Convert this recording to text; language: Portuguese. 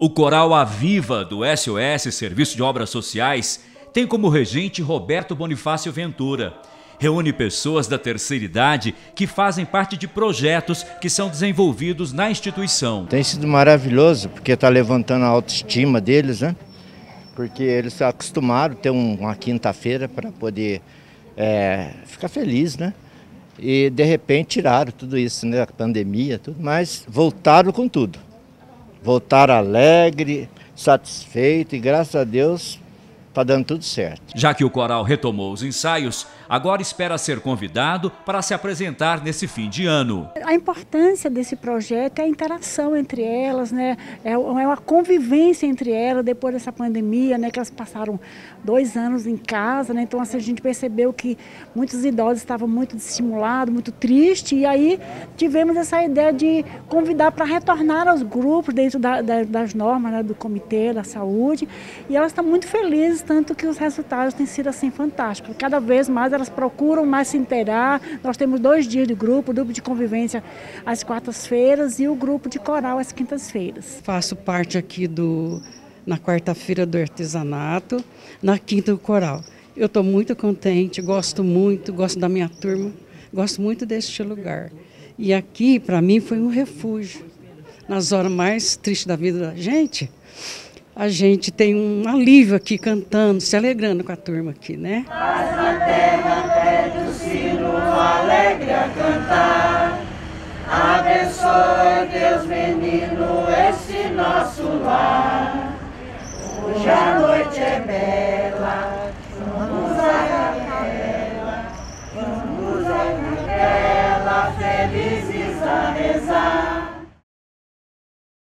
O Coral Aviva do SOS Serviço de Obras Sociais tem como regente Roberto Bonifácio Ventura. Reúne pessoas da terceira idade que fazem parte de projetos que são desenvolvidos na instituição. Tem sido maravilhoso porque está levantando a autoestima deles, né? Porque eles acostumaram a ter uma quinta-feira para poder é, ficar feliz, né? E de repente tiraram tudo isso, né? A pandemia, tudo, mas voltaram com tudo voltar alegre, satisfeito e graças a Deus está dando tudo certo. Já que o coral retomou os ensaios, agora espera ser convidado para se apresentar nesse fim de ano. A importância desse projeto é a interação entre elas, né? é, é uma convivência entre elas depois dessa pandemia, né? que elas passaram dois anos em casa, né? então assim, a gente percebeu que muitos idosos estavam muito estimulados, muito tristes, e aí tivemos essa ideia de convidar para retornar aos grupos dentro da, da, das normas né? do Comitê da Saúde, e elas estão muito felizes, tanto que os resultados têm sido assim fantásticos. Cada vez mais elas procuram mais se inteirar. Nós temos dois dias de grupo, grupo de convivência às quartas-feiras e o grupo de coral às quintas-feiras. Faço parte aqui do na quarta-feira do artesanato, na quinta do coral. Eu estou muito contente, gosto muito, gosto da minha turma, gosto muito deste lugar. E aqui, para mim, foi um refúgio. Nas horas mais tristes da vida da gente, a gente tem um alívio aqui cantando, se alegrando com a turma aqui, né? Paz na terra, pede o sino alegre a cantar. Abençoe Deus, menino, esse nosso lar. Hoje a noite é bela.